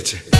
gece.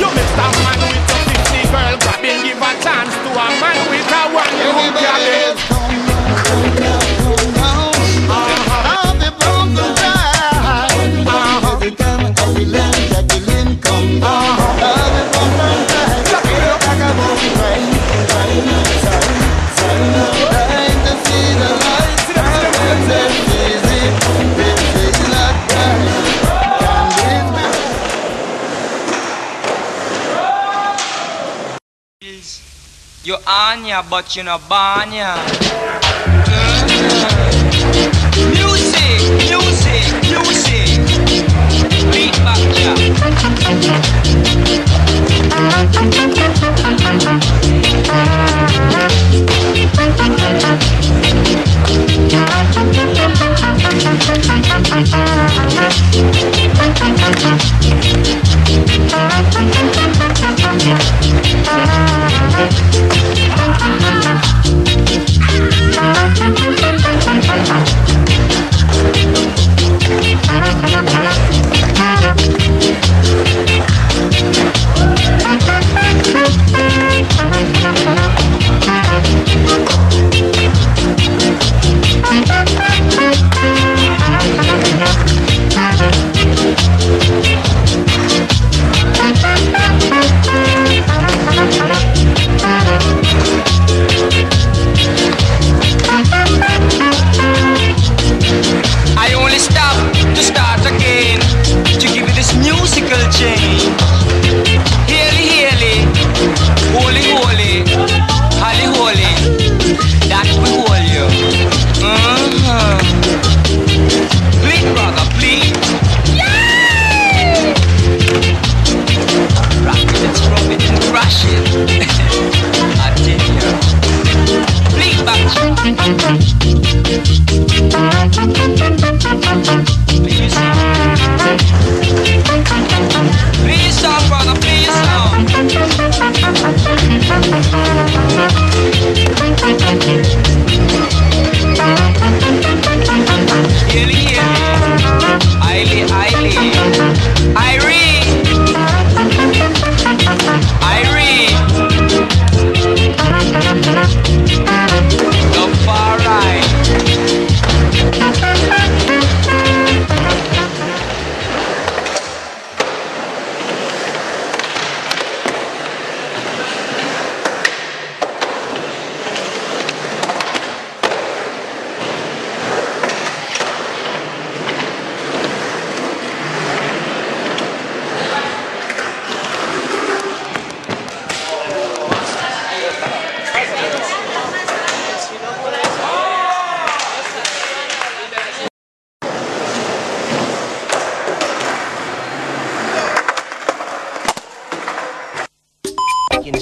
You mix a man with a 50 girl grabbing, give a chance to a man with a one you grabbing. You Anya, but you no Banya. Music, music, music. Beat back there.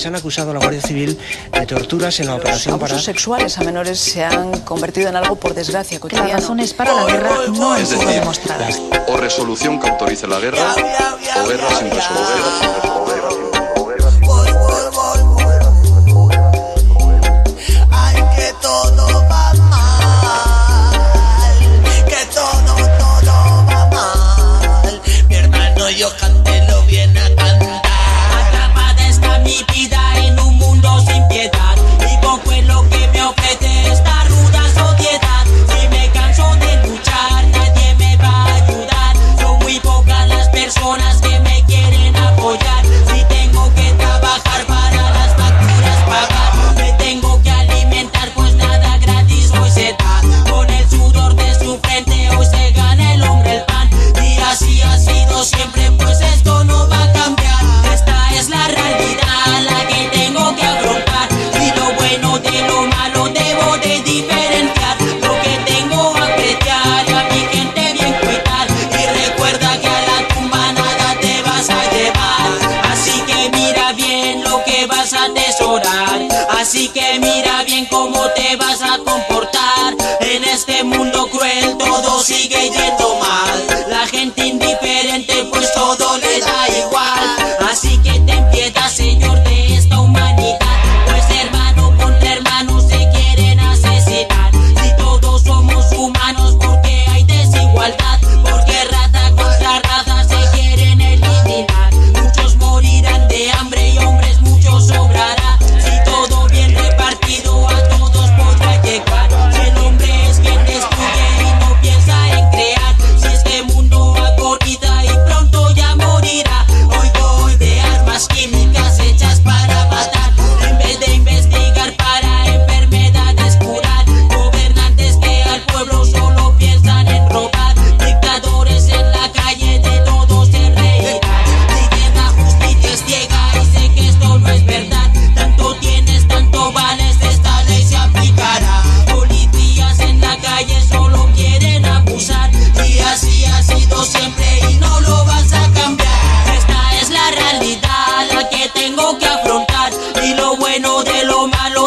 quienes han acusado a la Guardia Civil de torturas en la operación para... Los sexuales a menores se han convertido en algo, por desgracia, cotidiano. Las razones para la guerra no han sido demostradas. O resolución que autorice la guerra, o guerra sin resolución. diferente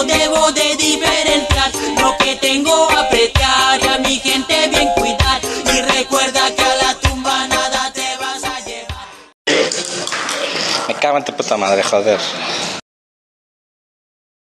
debo de diferenciar lo que tengo apretar y a mi gente bien cuidar y recuerda que a la tumba nada te vas a llevar. Me cago en tu puta madre, joder.